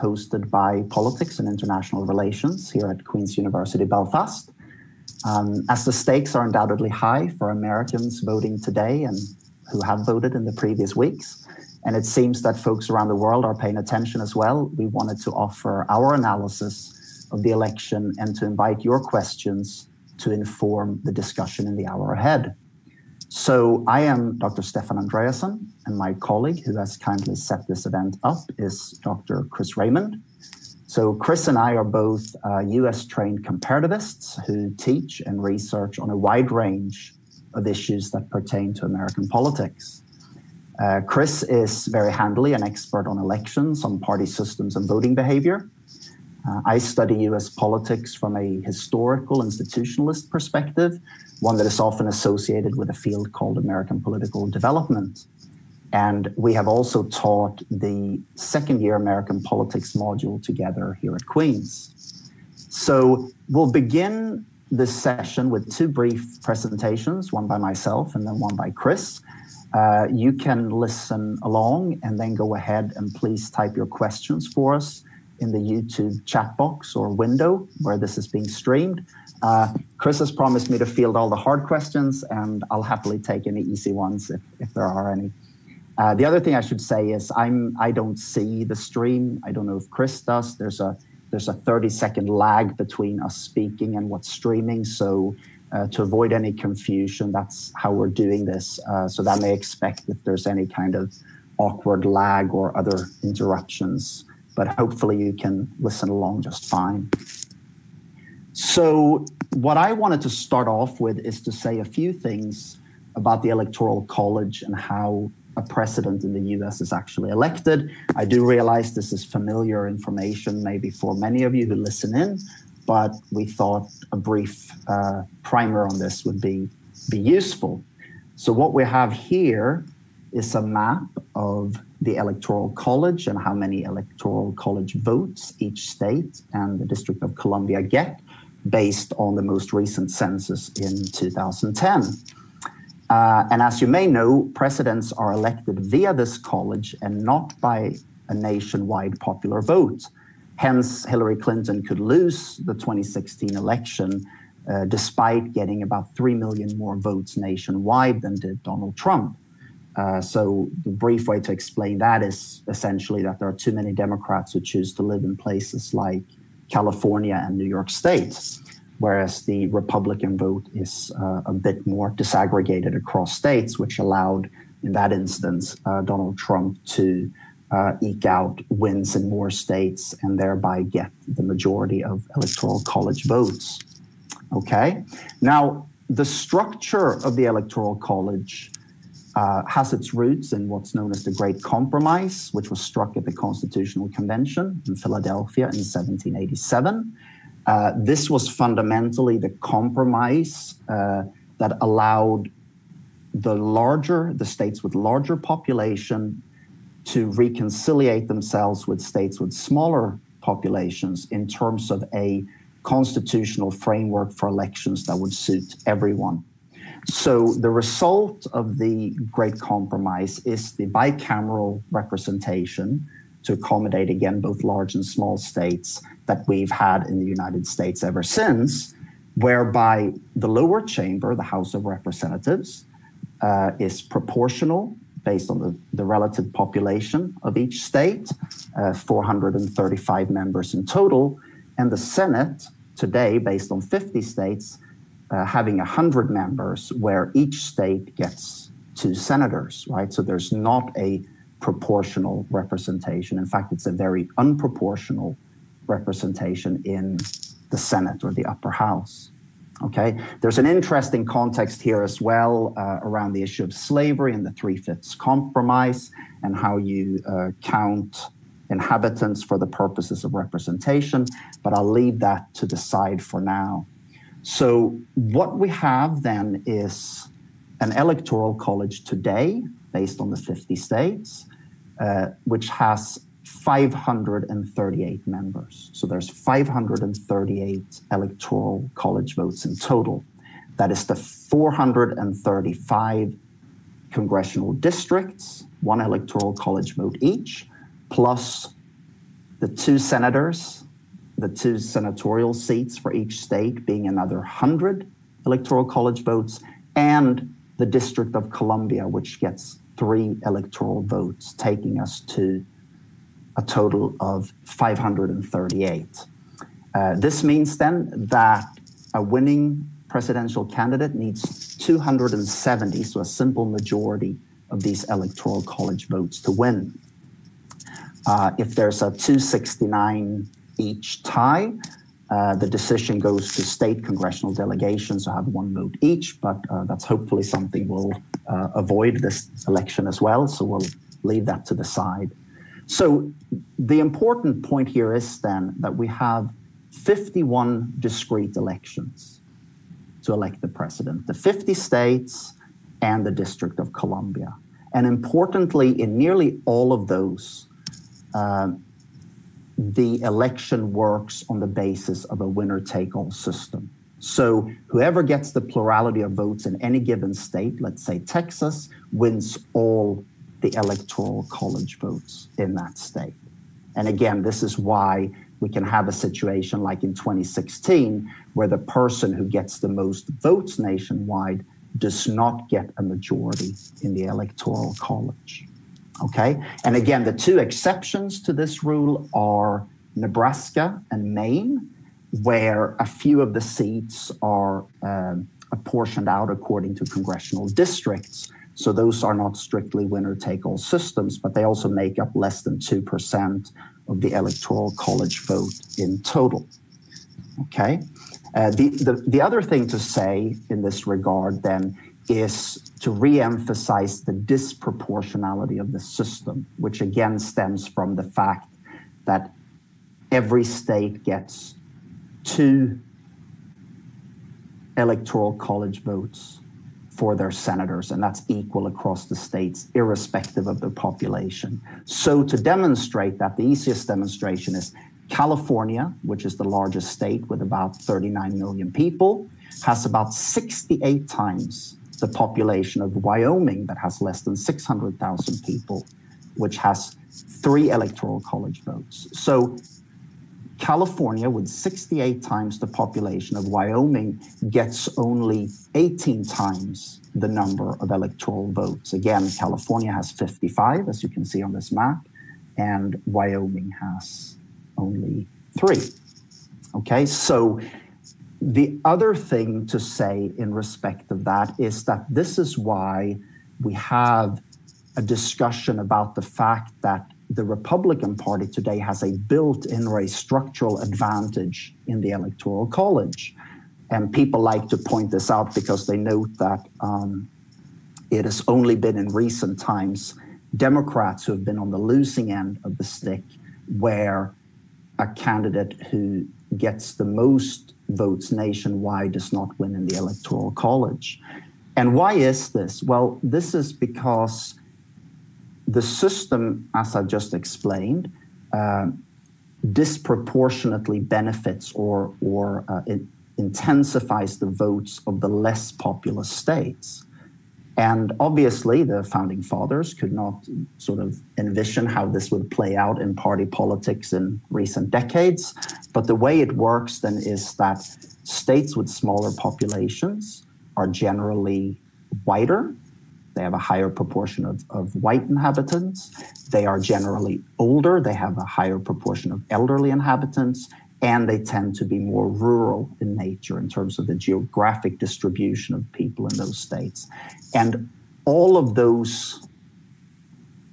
hosted by Politics and International Relations here at Queen's University Belfast. Um, as the stakes are undoubtedly high for Americans voting today and who have voted in the previous weeks, and it seems that folks around the world are paying attention as well, we wanted to offer our analysis of the election and to invite your questions to inform the discussion in the hour ahead. So I am Dr. Stefan Andreasson, and my colleague who has kindly set this event up is Dr. Chris Raymond. So Chris and I are both uh, US trained comparativists who teach and research on a wide range of issues that pertain to American politics. Uh, Chris is very handily an expert on elections, on party systems and voting behavior. Uh, I study US politics from a historical institutionalist perspective, one that is often associated with a field called American political development. And we have also taught the second year American politics module together here at Queen's. So we'll begin this session with two brief presentations, one by myself and then one by Chris. Uh, you can listen along and then go ahead and please type your questions for us in the YouTube chat box or window where this is being streamed. Uh, Chris has promised me to field all the hard questions, and I'll happily take any easy ones if, if there are any. Uh, the other thing I should say is I'm I don't see the stream. I don't know if Chris does. There's a there's a 30 second lag between us speaking and what's streaming. So uh, to avoid any confusion, that's how we're doing this. Uh, so that may expect if there's any kind of awkward lag or other interruptions but hopefully you can listen along just fine. So, what I wanted to start off with is to say a few things about the Electoral College and how a president in the US is actually elected. I do realize this is familiar information, maybe for many of you who listen in, but we thought a brief uh, primer on this would be, be useful. So, what we have here is a map of the Electoral College and how many Electoral College votes each state and the District of Columbia get based on the most recent census in 2010. Uh, and as you may know, presidents are elected via this college and not by a nationwide popular vote. Hence, Hillary Clinton could lose the 2016 election uh, despite getting about 3 million more votes nationwide than did Donald Trump. Uh, so the brief way to explain that is essentially that there are too many Democrats who choose to live in places like California and New York State, whereas the Republican vote is uh, a bit more disaggregated across states, which allowed, in that instance, uh, Donald Trump to uh, eke out wins in more states and thereby get the majority of electoral college votes. Okay. Now, the structure of the electoral college uh, has its roots in what's known as the Great Compromise, which was struck at the Constitutional Convention in Philadelphia in 1787. Uh, this was fundamentally the compromise uh, that allowed the larger, the states with larger population to reconciliate themselves with states with smaller populations in terms of a constitutional framework for elections that would suit everyone. So the result of the Great Compromise is the bicameral representation to accommodate again both large and small states that we've had in the United States ever since, whereby the lower chamber, the House of Representatives, uh, is proportional based on the, the relative population of each state, uh, 435 members in total, and the Senate today, based on 50 states, uh, having 100 members where each state gets two senators, right? So there's not a proportional representation. In fact, it's a very unproportional representation in the Senate or the upper house. Okay, there's an interesting context here as well uh, around the issue of slavery and the three fifths compromise and how you uh, count inhabitants for the purposes of representation, but I'll leave that to the side for now. So, what we have then is an electoral college today, based on the 50 states, uh, which has 538 members. So, there's 538 electoral college votes in total. That is the 435 congressional districts, one electoral college vote each, plus the two senators, the two senatorial seats for each state being another 100 electoral college votes, and the District of Columbia, which gets three electoral votes, taking us to a total of 538. Uh, this means then that a winning presidential candidate needs 270, so a simple majority of these electoral college votes to win. Uh, if there's a 269 each tie, uh, the decision goes to state congressional delegations who have one vote each, but uh, that's hopefully something we'll uh, avoid this election as well. So we'll leave that to the side. So the important point here is then that we have 51 discrete elections to elect the president, the 50 states and the District of Columbia. And importantly, in nearly all of those, uh, the election works on the basis of a winner take all system. So whoever gets the plurality of votes in any given state, let's say Texas, wins all the electoral college votes in that state. And again, this is why we can have a situation like in 2016 where the person who gets the most votes nationwide does not get a majority in the electoral college. Okay. And again, the two exceptions to this rule are Nebraska and Maine, where a few of the seats are um, apportioned out according to congressional districts. So those are not strictly winner take all systems, but they also make up less than 2% of the electoral college vote in total. Okay. Uh, the, the, the other thing to say in this regard then is to re-emphasize the disproportionality of the system, which again stems from the fact that every state gets two electoral college votes for their senators, and that's equal across the states, irrespective of the population. So, to demonstrate that, the easiest demonstration is California, which is the largest state with about 39 million people, has about 68 times the population of Wyoming that has less than 600,000 people, which has three electoral college votes. So California, with 68 times the population of Wyoming, gets only 18 times the number of electoral votes. Again, California has 55, as you can see on this map, and Wyoming has only three. Okay, so the other thing to say in respect of that is that this is why we have a discussion about the fact that the Republican Party today has a built in or a structural advantage in the Electoral College. And people like to point this out because they note that um, it has only been in recent times Democrats who have been on the losing end of the stick, where a candidate who gets the most votes nationwide does not win in the Electoral College. And why is this? Well, this is because the system, as I just explained, uh, disproportionately benefits or, or uh, intensifies the votes of the less populous states. And obviously, the founding fathers could not sort of envision how this would play out in party politics in recent decades. But the way it works then is that states with smaller populations are generally whiter. They have a higher proportion of, of white inhabitants. They are generally older. They have a higher proportion of elderly inhabitants and they tend to be more rural in nature in terms of the geographic distribution of people in those states. And all of those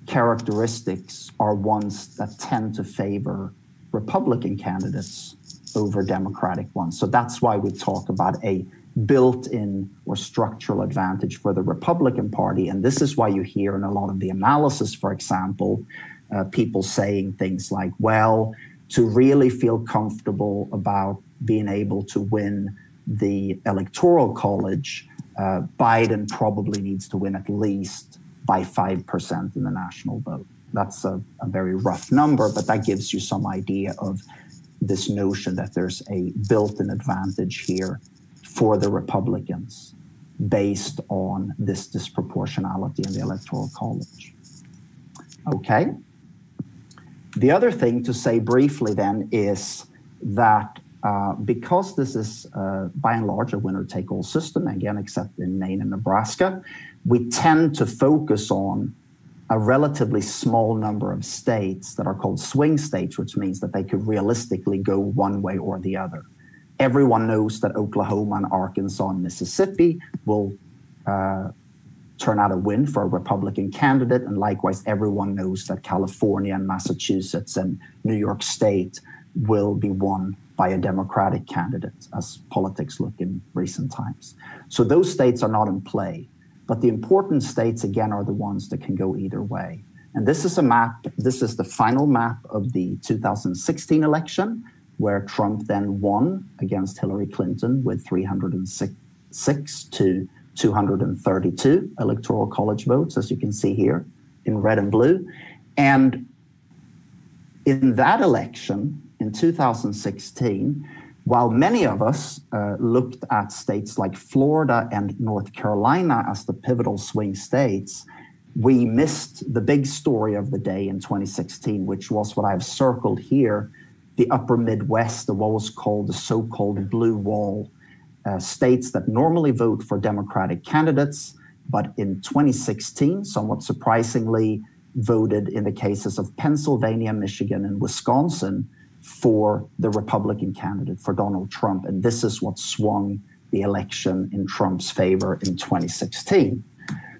characteristics are ones that tend to favor Republican candidates over Democratic ones. So that's why we talk about a built in or structural advantage for the Republican Party. And this is why you hear in a lot of the analysis, for example, uh, people saying things like, well, to really feel comfortable about being able to win the electoral college, uh, Biden probably needs to win at least by 5% in the national vote. That's a, a very rough number, but that gives you some idea of this notion that there's a built in advantage here for the Republicans based on this disproportionality in the electoral college. Okay. the other thing to say briefly then is that uh, because this is uh, by and large a winner take all system, again, except in Maine and Nebraska, we tend to focus on a relatively small number of states that are called swing states, which means that they could realistically go one way or the other. Everyone knows that Oklahoma and Arkansas and Mississippi will uh, turn out a win for a Republican candidate. And likewise, everyone knows that California and Massachusetts and New York State will be won by a Democratic candidate, as politics look in recent times. So those states are not in play. But the important states, again, are the ones that can go either way. And this is a map, this is the final map of the 2016 election, where Trump then won against Hillary Clinton with 306 to 232 electoral college votes, as you can see here in red and blue. And in that election in 2016, while many of us uh, looked at states like Florida and North Carolina as the pivotal swing states, we missed the big story of the day in 2016, which was what I've circled here the upper Midwest, the what was called the so called blue wall uh, states that normally vote for Democratic candidates, but in 2016, somewhat surprisingly, voted in the cases of Pennsylvania, Michigan, and Wisconsin for the Republican candidate, for Donald Trump. And this is what swung the election in Trump's favor in 2016.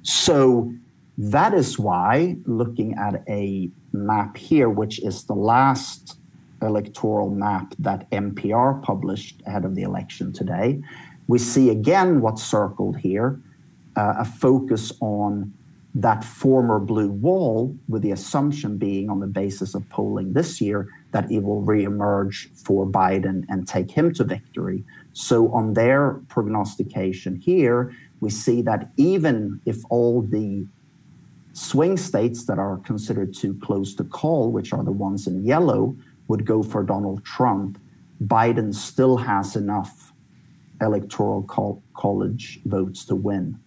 So that is why, looking at a map here, which is the last electoral map that NPR published ahead of the election today, we see again what's circled here uh, a focus on that former blue wall, with the assumption being on the basis of polling this year that it will reemerge for Biden and take him to victory. So, on their prognostication here, we see that even if all the swing states that are considered too close to call, which are the ones in yellow, would go for Donald Trump, Biden still has enough electoral college votes to win.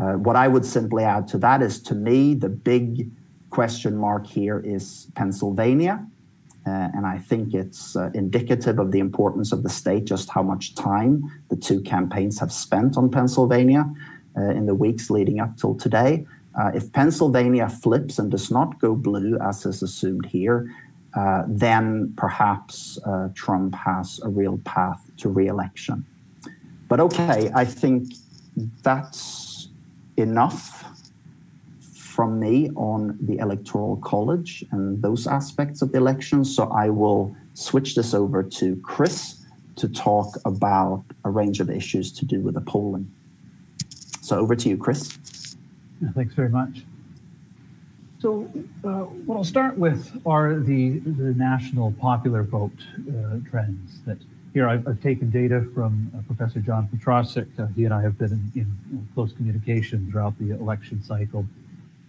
Uh, what I would simply add to that is to me, the big question mark here is Pennsylvania. Uh, and I think it's uh, indicative of the importance of the state, just how much time the two campaigns have spent on Pennsylvania uh, in the weeks leading up till today. Uh, if Pennsylvania flips and does not go blue, as is assumed here, uh, then perhaps uh, Trump has a real path to re-election. But okay, I think that's enough from me on the Electoral College and those aspects of the election. So I will switch this over to Chris to talk about a range of issues to do with the polling. So over to you, Chris. Thanks very much. So, uh, what I'll start with are the, the national popular vote uh, trends. That here I've, I've taken data from uh, Professor John Petrocik. Uh, he and I have been in, in, close communication throughout the election cycle,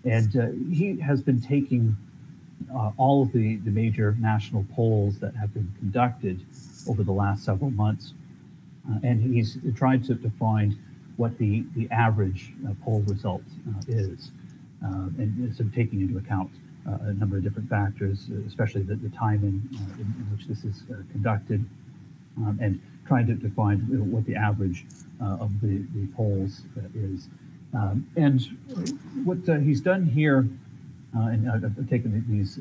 and uh, he has been taking uh, all of the, the major national polls that have been conducted over the last several months, and he's tried to, to find what the, the average poll result is. Uh, and sort of taking into account uh, a number of different factors, especially the, the timing uh, in, in, which this is conducted, um, and trying to, to find what the average of the, the polls is. Um, and what he's done here, and I've taken these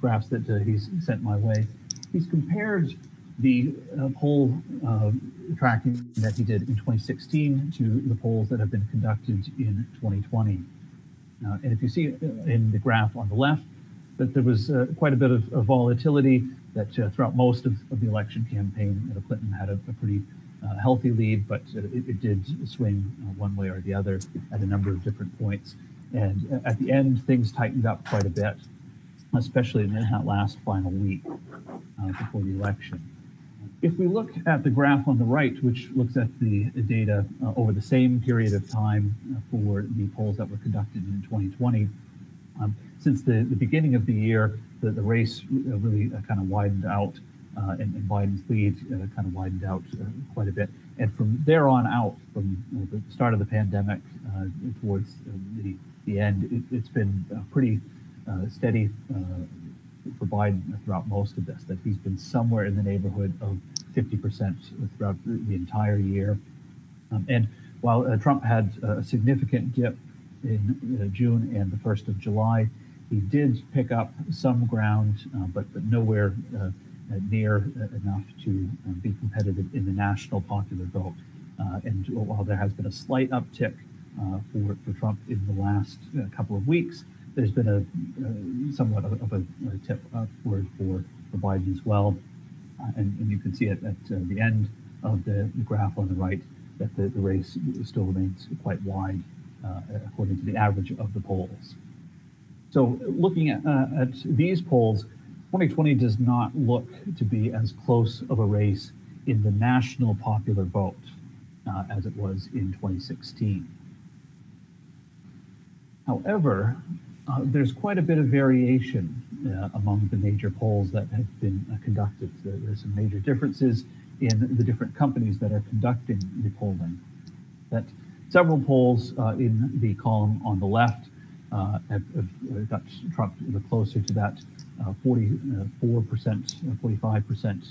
graphs that he's sent my way, he's compared the uh, poll uh, tracking that he did in 2016 to the polls that have been conducted in 2020. Uh, and if you see in the graph on the left that there was uh, quite a bit of, of volatility that uh, throughout most of, of, the election campaign, you know, Clinton had a, a pretty uh, healthy lead, but it, it did swing uh, one way or the other at a number of different points. And uh, at the end, things tightened up quite a bit, especially in that last final week before the election. If we look at the graph on the right, which looks at the data uh, over the same period of time uh, for the polls that were conducted in 2020, um, since the, the beginning of the year, the, the race uh, really uh, kind of widened out uh, and, and, Biden's lead kind of widened out quite a bit. And from there on out, from the start of the pandemic towards the, the end, it, has been pretty steady for Biden throughout most of this, that he's been somewhere in the neighborhood of 50% throughout the entire year. Um, and while uh, Trump had a significant dip in uh, June and the 1st of July, he did pick up some ground, uh, but, but nowhere uh, near enough to uh, be competitive in the national popular vote. Uh, and while there has been a slight uptick for, for Trump in the last couple of weeks, there's been a somewhat of a, a, tip upward for, for Biden as well. And, and, you can see it at the end of the, the graph on the right that the, the race still remains quite wide uh, according to the average of the polls. So looking at, uh, at these polls, 2020 does not look to be as close of a race in the national popular vote uh, as it was in 2016. However, uh, there's quite a bit of variation uh, among the major polls that have been uh, conducted. there's some major differences in the different companies that are conducting the polling. That several polls uh, in the column on the left uh, have, have, got Trump closer to that 44%, 45%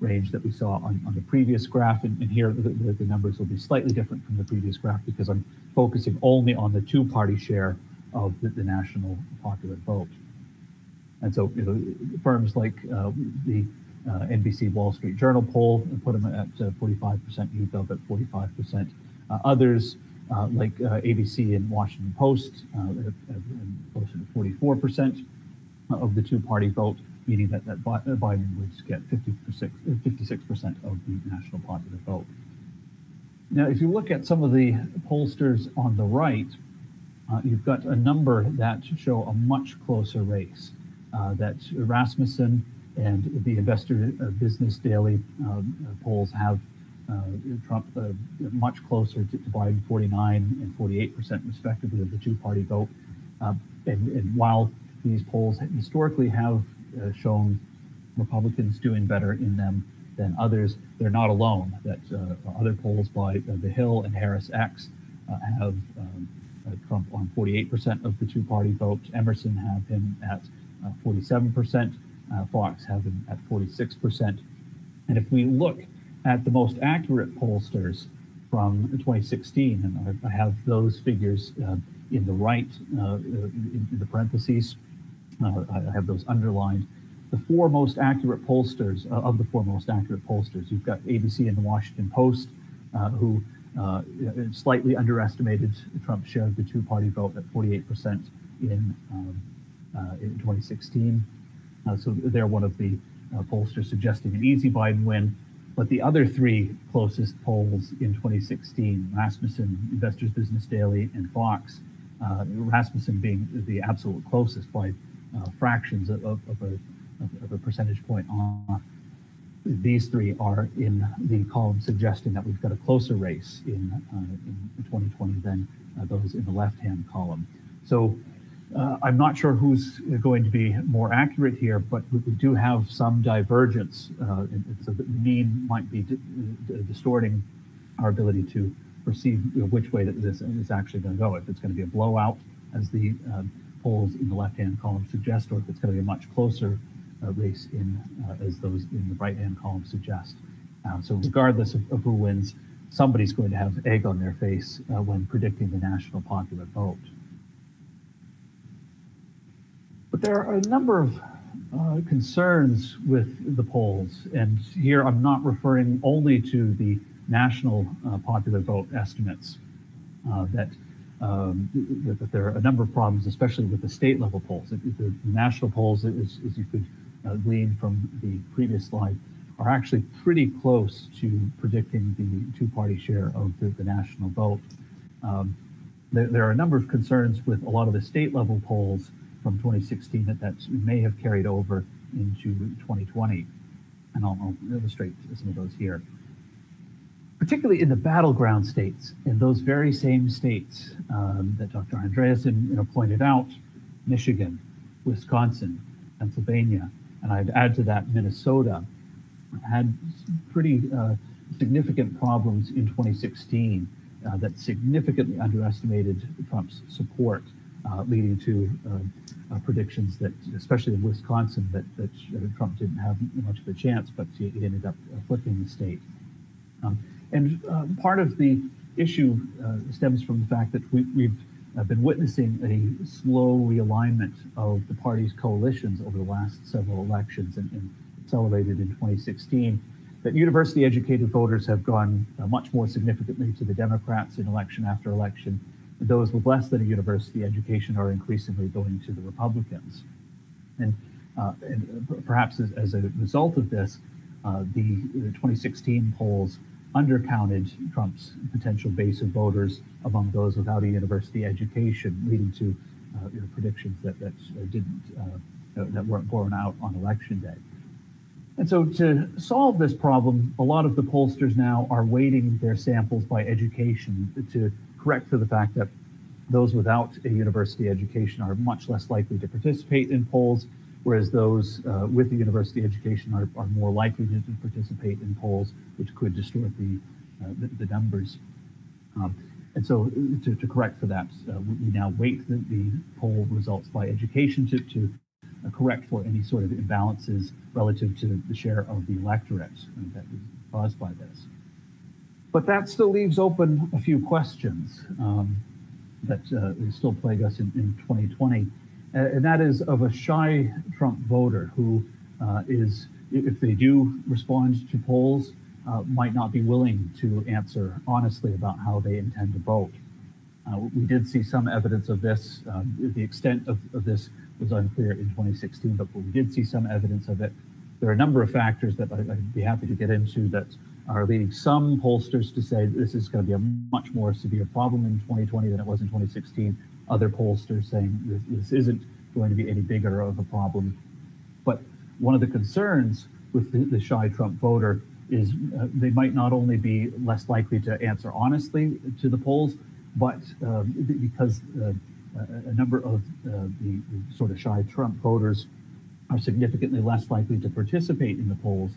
range that we saw on, on the previous graph. And, and here the, the, the, numbers will be slightly different from the previous graph because I'm focusing only on the two party share of the, the national popular vote. And so you know, firms like uh, the uh, NBC Wall Street Journal poll put them at 45%, YouGov at 45%. Uh, others uh, like ABC and Washington Post closer to 44% of the two-party vote, meaning that, that Biden would get 56, 56% of the national popular vote. Now, if you look at some of the pollsters on the right, uh, you've got a number that show a much closer race. Uh, that Rasmussen and the Investor uh, Business Daily um, uh, polls have uh, Trump much closer to, to, Biden, 49 and 48 percent respectively of the two-party vote. And, and, while these polls historically have shown Republicans doing better in them than others, they're not alone. That other polls by The Hill and Harris X have um, Trump on 48% of the two-party vote. Emerson have him at 47%. Uh, Fox have him at 46%. And if we look at the most accurate pollsters from 2016, and I have those figures uh, in the right, uh, in, in, the parentheses, uh, I have those underlined. The four most accurate pollsters, uh, of the four most accurate pollsters, you've got ABC and the Washington Post, uh, slightly underestimated Trump's share of the two party vote at 48% in, um, in 2016. Uh, so they're one of the uh, pollsters suggesting an easy Biden win. But the other three closest polls in 2016, Rasmussen, Investors Business Daily, and Fox, uh, Rasmussen being the absolute closest by uh, fractions of, of, a, of, a, percentage point off. These three are in the column suggesting that we've got a closer race in, uh, in 2020 than uh, those in the left-hand column. So uh, I'm not sure who's going to be more accurate here, but we, do have some divergence. Uh, so the mean might be distorting our ability to perceive which way that this is actually going to go. If it's going to be a blowout, as the uh, polls in the left-hand column suggest, or if it's going to be a much closer race in uh, as those in the right-hand column suggest. Uh, so regardless of, of, who wins, somebody's going to have egg on their face when predicting the national popular vote. But there are a number of uh, concerns with the polls. And here I'm not referring only to the national uh, popular vote estimates, uh, that, um, that, there are a number of problems, especially with the state level polls. The, the national polls, as, as you could uh, glean from the previous slide, are actually pretty close to predicting the two party share of the, the national vote. Um, there, there, are a number of concerns with a lot of the state level polls from 2016 that that may have carried over into 2020. And I'll, I'll illustrate some of those here. Particularly in the battleground states, in those very same states um, that Dr. Andreasson you know, pointed out, Michigan, Wisconsin, Pennsylvania, and I'd add to that Minnesota, had pretty uh, significant problems in 2016 uh, that significantly underestimated Trump's support uh, leading to uh, predictions that, especially in Wisconsin, that, that Trump didn't have much of a chance, but he, ended up flipping the state. Um, and part of the issue stems from the fact that we, we've I've been witnessing a slow realignment of the party's coalitions over the last several elections and, and accelerated in 2016. That university educated voters have gone uh, much more significantly to the Democrats in election after election. Those with less than a university education are increasingly going to the Republicans. And, uh, and perhaps as, as, a result of this, uh, the, the 2016 polls undercounted Trump's potential base of voters among those without a university education, leading to uh, you know, predictions that that uh, didn't uh, that weren't borne out on election day. And so, to solve this problem, a lot of the pollsters now are weighting their samples by education to correct for the fact that those without a university education are much less likely to participate in polls, whereas those uh, with a university education are, are more likely to, participate in polls, which could distort the, uh, the, the, numbers. Um, and so to, to, correct for that, uh, we now weight the, the, poll results by education to, to uh, correct for any sort of imbalances relative to the share of the electorate that is caused by this. But that still leaves open a few questions um, that uh, still plague us in, in 2020 and that is of a shy Trump voter who uh, is, if they do respond to polls, uh, might not be willing to answer honestly about how they intend to vote. Uh, we did see some evidence of this. Um, the extent of, of, this was unclear in 2016, but we did see some evidence of it. There are a number of factors that I'd be happy to get into that are leading some pollsters to say this is going to be a much more severe problem in 2020 than it was in 2016 other pollsters saying this, this isn't going to be any bigger of a problem. But one of the concerns with the, the shy Trump voter is uh, they might not only be less likely to answer honestly to the polls, but um, because uh, a number of uh, the, the, sort of shy Trump voters are significantly less likely to participate in the polls,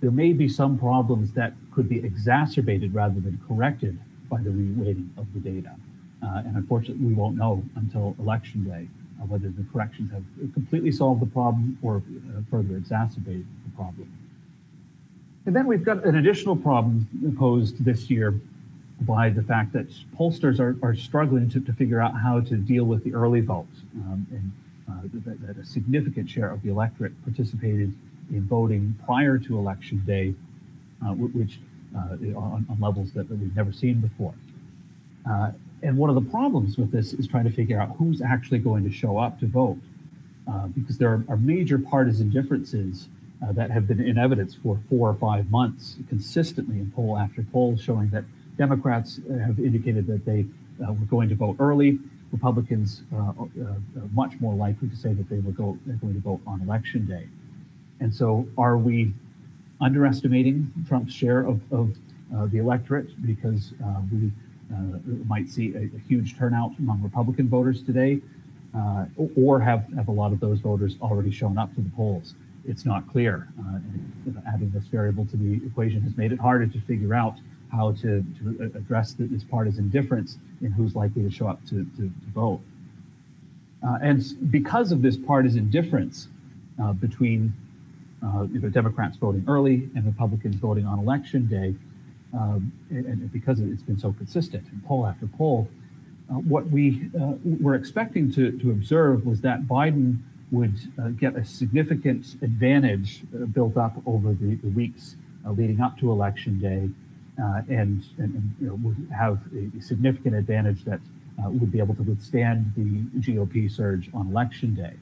there may be some problems that could be exacerbated rather than corrected by the reweighting of the data. Uh, and unfortunately, we won't know until election day uh, whether the corrections have completely solved the problem or uh, further exacerbated the problem. And then we've got an additional problem posed this year by the fact that pollsters are, are struggling to, to figure out how to deal with the early vote. Um, and uh, that, that, a significant share of the electorate participated in voting prior to election day, uh, which uh, on, on, levels that, that, we've never seen before. Uh, and one of the problems with this is trying to figure out who's actually going to show up to vote, uh, because there are, are, major partisan differences uh, that have been in evidence for four or five months consistently in poll after poll, showing that Democrats have indicated that they uh, were going to vote early. Republicans uh, uh, are much more likely to say that they were go, going to vote on election day. And so, are we underestimating Trump's share of, of uh, the electorate because we uh, might see a, a, huge turnout among Republican voters today, uh, or have, have a lot of those voters already shown up to the polls. It's not clear. Uh, adding this variable to the equation has made it harder to figure out how to, to address this partisan difference in who's likely to show up to, to, to vote. Uh, and because of this partisan difference uh, between uh, you know, Democrats voting early and Republicans voting on election day, um, and, because it's been so consistent in poll after poll, uh, what we uh, were expecting to, to observe was that Biden would uh, get a significant advantage uh, built up over the, the weeks uh, leading up to election day, uh, and, and, and you know, would have a significant advantage that would be able to withstand the GOP surge on election day.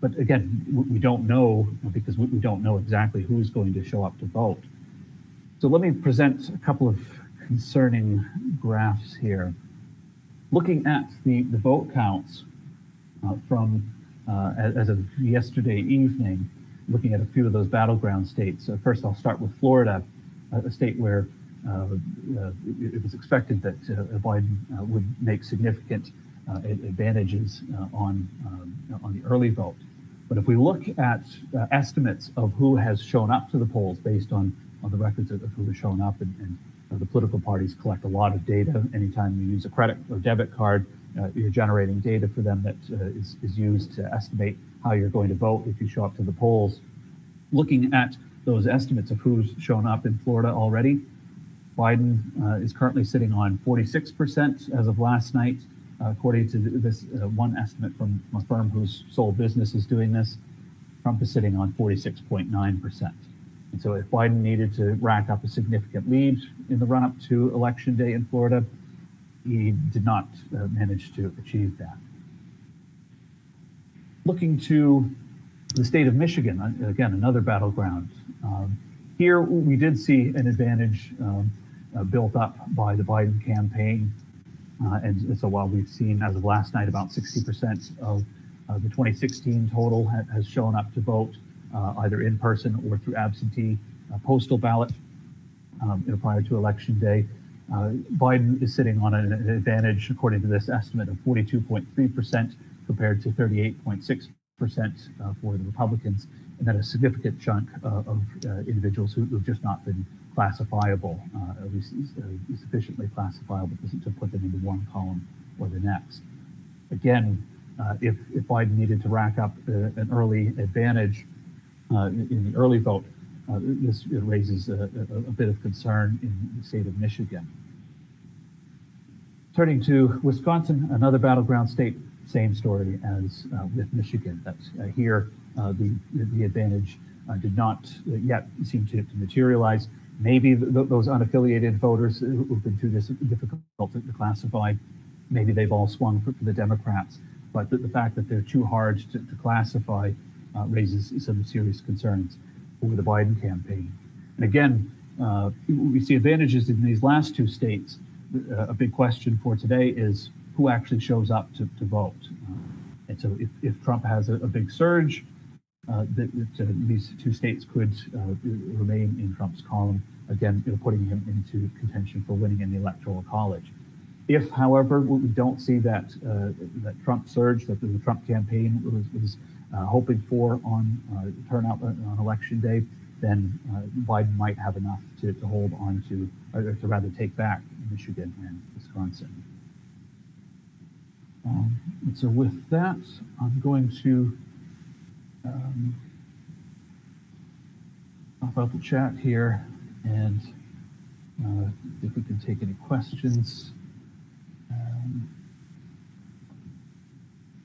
But again, we don't know because we don't know exactly who's going to show up to vote. So let me present a couple of concerning graphs here. Looking at the, the vote counts uh, from uh, as of yesterday evening, looking at a few of those battleground states. Uh, first, I'll start with Florida, a state where uh, uh, it was expected that uh, Biden would make significant advantages on, um, on the early vote. But if we look at estimates of who has shown up to the polls based on on the records of who has shown up. And, and the political parties collect a lot of data anytime you use a credit or debit card. uh, you're generating data for them that uh, is is used to estimate how you're going to vote if you show up to the polls. Looking at those estimates of who's shown up in Florida already, Biden uh, is currently sitting on 46% as of last night, uh, according to this one estimate from a firm whose sole business is doing this. Trump is sitting on 46.9%. And so if Biden needed to rack up a significant lead in the run up to election day in Florida, he did not uh, manage to achieve that. Looking to the state of Michigan, uh, again, another battleground. Um, here we did see an advantage um, uh, built up by the Biden campaign. Uh, and, so while we've seen as of last night about 60% of the 2016 total ha has shown up to vote either in person or through absentee uh, postal ballot um, you know, prior to election day. Uh, Biden is sitting on an advantage, according to this estimate, of 42.3% compared to 38.6% uh, for the Republicans, and then a significant chunk uh, of uh, individuals who, have just not been classifiable, at least sufficiently classifiable to, put them into one column or the next. Again, if, if Biden needed to rack up an early advantage, uh, in the early vote, uh, this raises a, a, a, bit of concern in the state of Michigan. Turning to Wisconsin, another battleground state, same story as uh, with Michigan. That here the the advantage did not yet seem to, to materialize. Maybe th those unaffiliated voters who've been too difficult to, to classify, maybe they've all swung for, for the Democrats. But the, the, fact that they're too hard to, to classify uh, raises some serious concerns for the Biden campaign. And again, uh, we see advantages in these last two states. Uh, a big question for today is who actually shows up to, to vote. Uh, and so if, if Trump has a, a big surge, uh, that, that uh, these two states could remain in Trump's column, again, you know, putting him into contention for winning in the Electoral College. If, however, we don't see that that Trump surge, that the Trump campaign was, was uh, hoping for on uh, turnout on election day, then uh, Biden might have enough to, to hold on to, or to rather take back Michigan and Wisconsin. Um, and so with that, I'm going to um, pop out the chat here and uh, if we can take any questions. Um,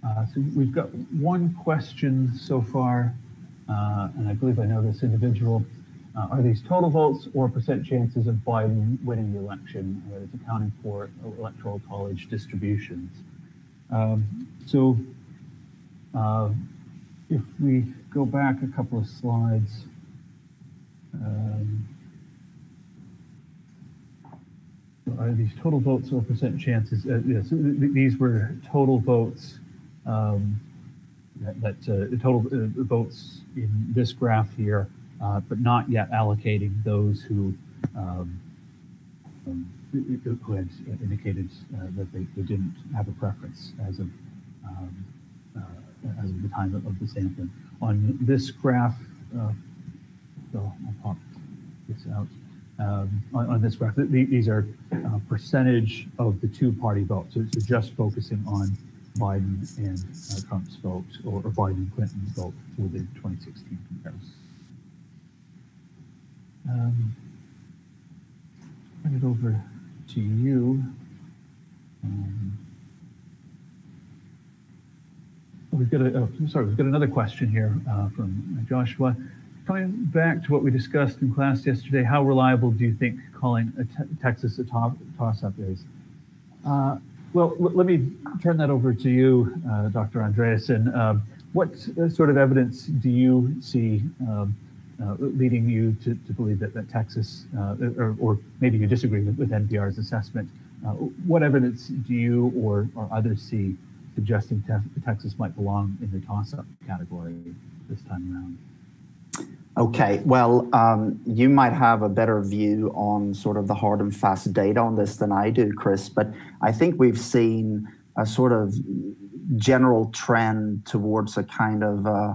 uh, so we've got one question so far, uh, and I believe I know this individual. Uh, are these total votes or percent chances of Biden winning the election? Uh, it's accounting for electoral college distributions. Um, so uh, if we go back a couple of slides, um, are these total votes or percent chances? Uh, yes, th these were total votes um, that, that uh, the total uh, votes in this graph here, uh, but not yet allocating those who um, um, who had indicated uh, that they, they, didn't have a preference as of um, uh, as of the time of, of, the sampling. On this graph, uh, so I'll pop this out. Um, on, on, this graph, these are percentage of the two-party vote. So, so just focusing on Biden and uh, Trump's vote, or, or Biden and Clinton's vote for the 2016 comparison. Um, bring it over to you. Um, we've got a, oh, sorry, we've got another question here uh, from Joshua. Coming back to what we discussed in class yesterday, how reliable do you think calling a Texas a toss-up is? Uh, well, let me turn that over to you, uh, Dr. Andreasson. Um, what uh, sort of evidence do you see um, uh, leading you to, to, believe that, that Texas, uh, or, or, maybe you disagree with, with NPR's assessment, uh, what evidence do you or, or others see suggesting te Texas might belong in the toss-up category this time around? Okay, well, um, you might have a better view on sort of the hard and fast data on this than I do, Chris, but I think we've seen a sort of general trend towards a kind of, uh,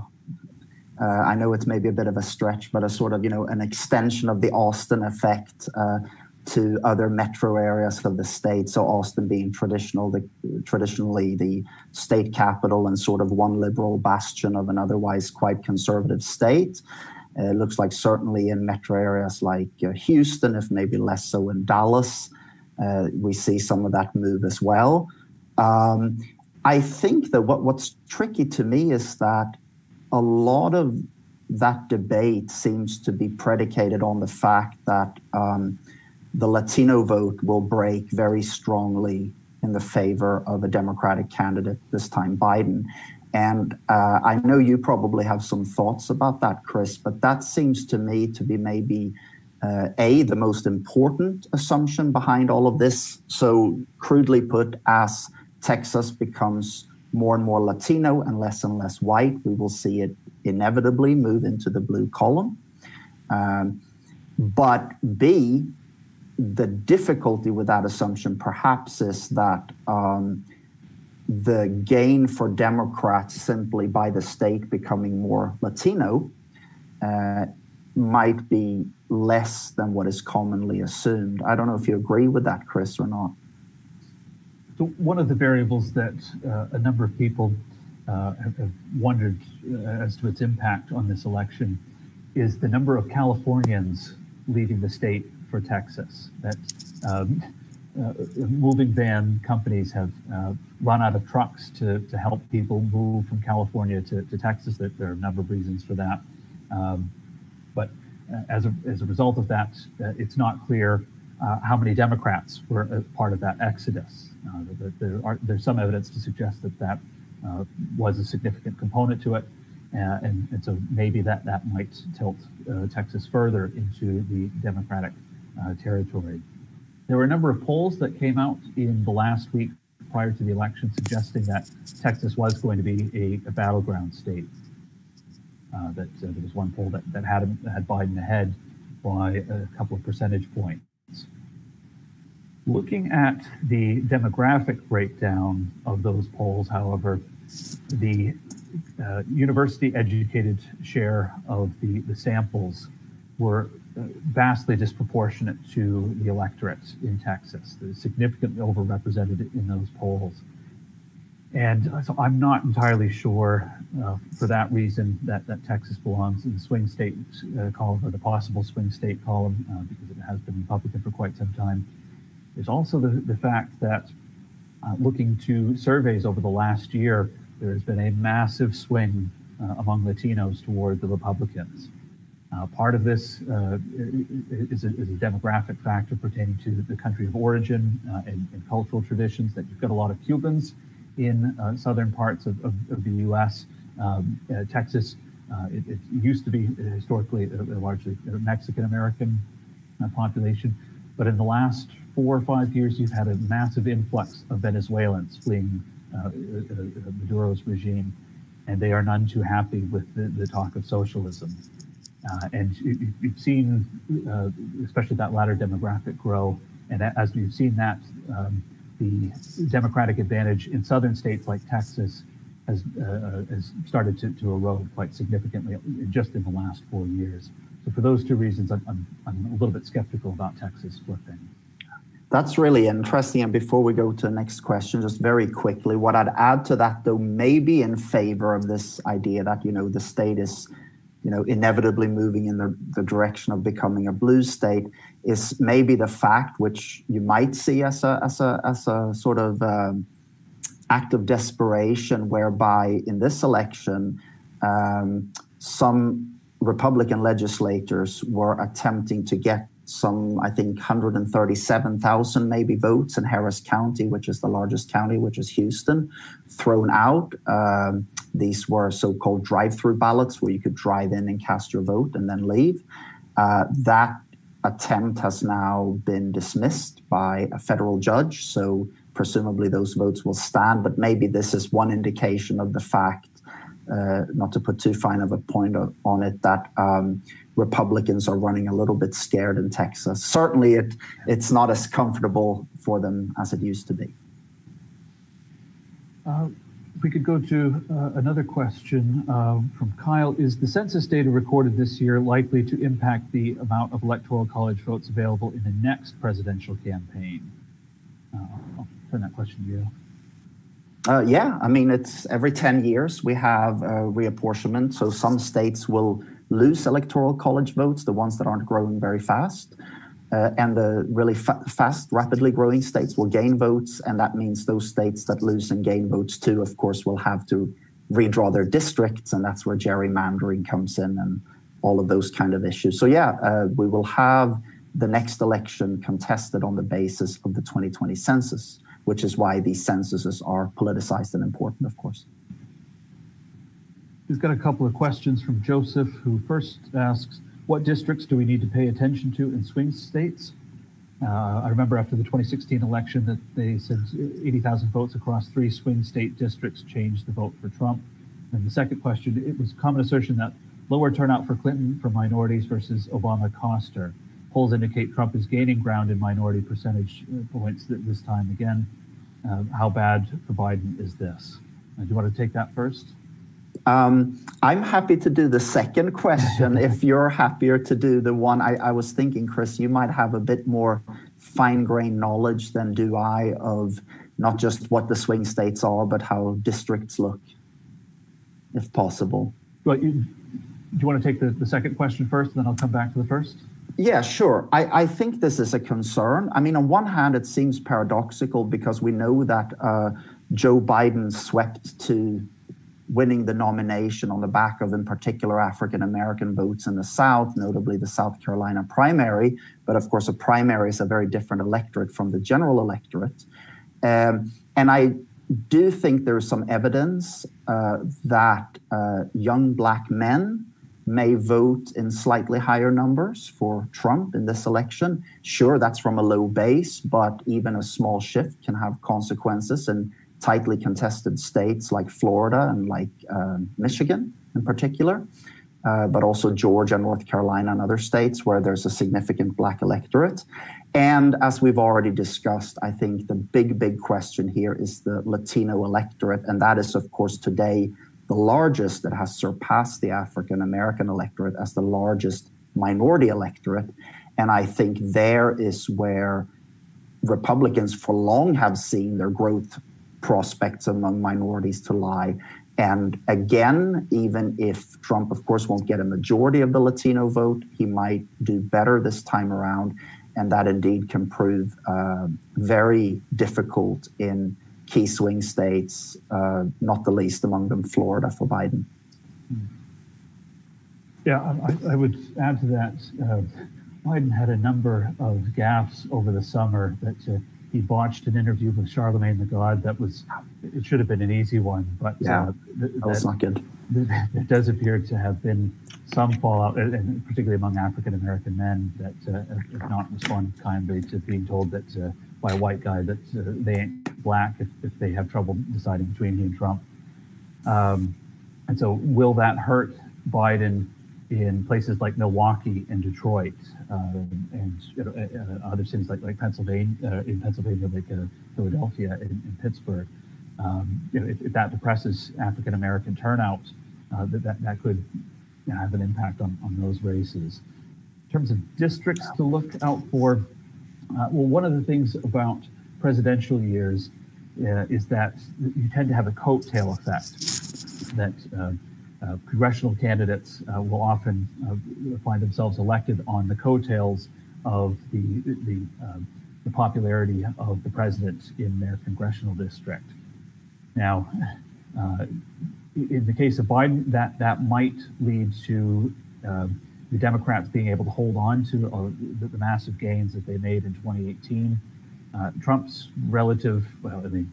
uh, I know it's maybe a bit of a stretch, but a sort of, you know, an extension of the Austin effect, uh, to other metro areas of the state. So Austin being traditional, the, traditionally the state capital and sort of one liberal bastion of an otherwise quite conservative state. Uh, it looks like certainly in metro areas like uh, Houston, if maybe less so in Dallas, uh, we see some of that move as well. Um, I think that what, what's tricky to me is that a lot of that debate seems to be predicated on the fact that um, the Latino vote will break very strongly in the favor of a Democratic candidate, this time Biden. And uh, I know you probably have some thoughts about that, Chris, but that seems to me to be maybe uh, A, the most important assumption behind all of this. So, crudely put, as Texas becomes more and more Latino and less and less white, we will see it inevitably move into the blue column. Um, but B, the difficulty with that assumption perhaps is that um, the gain for Democrats simply by the state becoming more Latino uh, might be less than what is commonly assumed. I don't know if you agree with that, Chris, or not. So, one of the variables that uh, a number of people uh, have, wondered uh, as to its impact on this election is the number of Californians leaving the state for Texas. That um, uh, moving van companies have uh, run out of trucks to, to help people move from California to, to Texas. There, there are a number of reasons for that. Um, but uh, as a, as a result of that, uh, it's not clear uh, how many Democrats were part of that exodus. there are, there's some evidence to suggest that that was a significant component to it. And, and, so maybe that, that might tilt Texas further into the Democratic uh, territory. There were a number of polls that came out in the last week prior to the election suggesting that Texas was going to be a, a battleground state. Uh, that uh, there was one poll that, that had, had Biden ahead by a couple of percentage points. Looking at the demographic breakdown of those polls, however, the uh, university educated share of the, the samples were vastly disproportionate to the electorate in Texas. They're significantly overrepresented in those polls. And so I'm not entirely sure uh, for that reason that, that Texas belongs in the swing state uh, column or the possible swing state column uh, because it has been Republican for quite some time. There's also the, the fact that uh, looking to surveys over the last year, there has been a massive swing uh, among Latinos toward the Republicans. Uh, part of this uh, is, a, is, a, demographic factor pertaining to the country of origin uh, and, and, cultural traditions. That you've got a lot of Cubans in uh, southern parts of, of, of the U.S. Um, uh, Texas, uh, it, it, used to be historically a, a largely Mexican American population, but in the last four or five years, you've had a massive influx of Venezuelans fleeing Maduro's regime, and they are none too happy with the, the talk of socialism. Uh, and you, have seen, uh, especially that latter demographic grow. And as we've seen that, um, the Democratic advantage in southern states like Texas has, uh, has started to, to erode quite significantly just in the last four years. So for those two reasons, I'm, I'm, I'm a little bit skeptical about Texas flipping. That's really interesting. And before we go to the next question, just very quickly, what I'd add to that, though, maybe in favor of this idea that, you know, the state is you know, inevitably moving in the, the direction of becoming a blue state is maybe the fact which you might see as a as a as a sort of um, act of desperation, whereby in this election, um, some Republican legislators were attempting to get some, I think, 137,000 maybe votes in Harris County, which is the largest county, which is Houston, thrown out. Um, these were so called drive through ballots where you could drive in and cast your vote and then leave. Uh, that attempt has now been dismissed by a federal judge. So presumably those votes will stand. But maybe this is one indication of the fact, uh, not to put too fine of a point on it, that. Um, Republicans are running a little bit scared in Texas. Certainly, it it's not as comfortable for them as it used to be. Uh, we could go to uh, another question uh, from Kyle. Is the census data recorded this year likely to impact the amount of electoral college votes available in the next presidential campaign? Uh, I'll turn that question to you. Uh, yeah, I mean, it's every 10 years we have a reapportionment. So some states will lose electoral college votes, the ones that aren't growing very fast. Uh, and the really fa- fast, rapidly growing states will gain votes. And that means those states that lose and gain votes too, of course, will have to redraw their districts. And that's where gerrymandering comes in and all of those kind of issues. So, yeah, uh, we will have the next election contested on the basis of the 2020 census which is why these censuses are politicized and important, of course. We've got a couple of questions from Joseph, who first asks, what districts do we need to pay attention to in swing states? Uh, I remember after the 2016 election that they said 80,000 votes across three swing state districts changed the vote for Trump. And the second question, it was common assertion that lower turnout for Clinton for minorities versus Obama cost her polls indicate Trump is gaining ground in minority percentage uh, points this time again. Uh, how bad for Biden is this? Uh, do you want to take that first? Um, I'm happy to do the second question if you're happier to do the one. I, I was thinking, Chris, you might have a bit more fine grained knowledge than do I of not just what the swing states are, but how districts look, if possible. Well, you, do you want to take the, the second question first, and then I'll come back to the first? Yeah, sure. I, I, think this is a concern. I mean, on one hand, it seems paradoxical because we know that uh, Joe Biden swept to winning the nomination on the back of, in particular, African American votes in the South, notably the South Carolina primary. But of course, a primary is a very different electorate from the general electorate. Um, and I do think there's some evidence uh, that uh, young black men may vote in slightly higher numbers for Trump in this election. Sure, that's from a low base, but even a small shift can have consequences in tightly contested states like Florida and like uh, Michigan in particular, uh, but also Georgia, and North Carolina, and other states where there's a significant black electorate. And as we've already discussed, I think the big, big question here is the Latino electorate. And that is, of course, today the largest that has surpassed the African American electorate as the largest minority electorate. And I think there is where Republicans for long have seen their growth prospects among minorities to lie. And again, even if Trump, of course, won't get a majority of the Latino vote, he might do better this time around. And that indeed can prove uh, very difficult in key swing states, uh, not the least among them Florida for Biden. Yeah, I, I would add to that. Uh, Biden had a number of gaffes over the summer that uh, he botched an interview with Charlemagne the God that was it should have been an easy one, but yeah, uh, th- that was not good. It does appear to have been some fallout, and particularly among African American men, that uh, have not responded kindly to being told that uh, by a white guy that uh, they ain't black if, if they have trouble deciding between he and Trump. Um, and so, will that hurt Biden in places like Milwaukee and Detroit uh, and uh, other cities like, like Pennsylvania, uh, in Pennsylvania, like uh, Philadelphia and, and Pittsburgh? Um, you know, if, if, that depresses African American turnout, uh, that, that, that could you know, have an impact on, on those races. In terms of districts to look out for, uh, well, one of the things about presidential years uh, is that you tend to have a coattail effect. That uh, uh congressional candidates uh, will often uh, find themselves elected on the coattails of the the, the popularity of the president in their congressional district. Now, in the case of Biden, that that might lead to the Democrats being able to hold on to the, the, massive gains that they made in 2018. Uh, Trump's relative, well, I mean,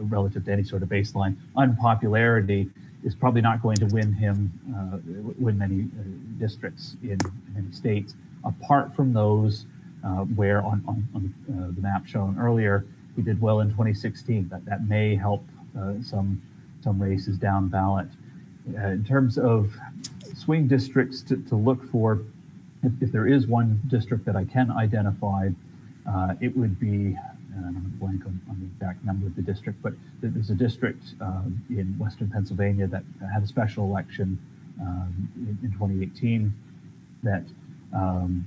relative to any sort of baseline unpopularity is probably not going to win him, uh, win many uh, districts in many states, apart from those uh, where on, on, on uh, the map shown earlier, he did well in 2016. That, that may help some, some races down ballot. in terms of swing districts to, to look for, if, if, there is one district that I can identify, uh, it would be I'm blank on, on, the exact number of the district, but there's a district um, in Western Pennsylvania that had a special election um, in, in, 2018 that, um,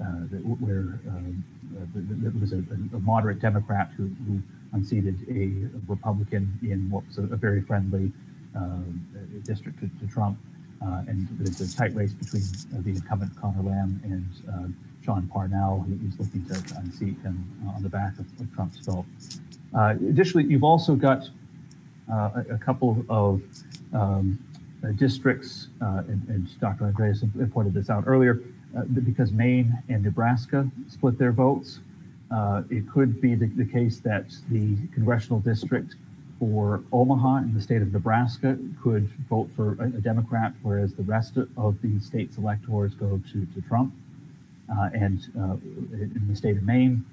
uh, that where uh, there was a, a, moderate Democrat who, who unseated a Republican in what was a, a very friendly um, district to, to Trump. Uh, and there's a tight race between uh, the incumbent Conor Lamb and uh, Sean Parnell, who's looking to, unseat him uh, on the back of, Trump's vote. Uh, additionally, you've also got uh, a, a, couple of um, districts, and, and, Dr. Andreasson pointed this out earlier, because Maine and Nebraska split their votes. Uh, it could be the, the, case that the congressional district for Omaha in the state of Nebraska could vote for a, a Democrat, whereas the rest of the state's electors go to, to Trump. Uh, and uh, in the state of Maine,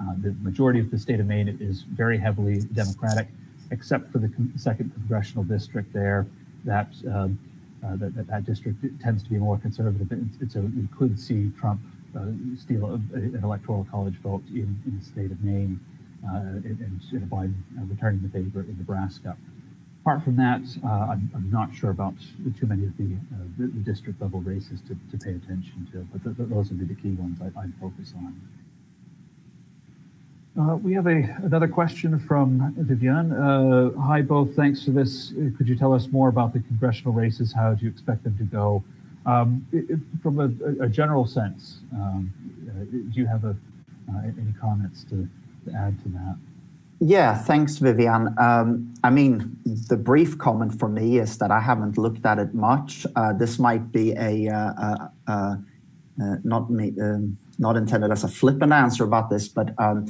uh, the majority of the state of Maine is very heavily Democratic, except for the con- second congressional district there. That, um, uh, that, that, that district tends to be more conservative. It's, it's a, we could see Trump uh, steal a, an electoral college vote in, in the state of Maine uh, and, and Biden returning the favor in Nebraska. Apart from that, uh, I'm, I'm, not sure about too many of the, uh, the, district level races to, to pay attention to, but th- th- those would be the key ones I, would focus on. Uh, we have a, another question from Vivian. Uh, hi, both. Thanks for this. Could you tell us more about the congressional races? How do you expect them to go? Um, it, from a, a, general sense, um, uh, do you have a, uh, any comments to, to add to that? Yeah, thanks, Vivian. Um, I mean, the brief comment for me is that I haven't looked at it much. Uh, this might be a uh, uh, uh, uh not me, um, not intended as a flippant answer about this, but um,